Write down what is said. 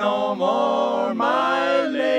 no more my lips.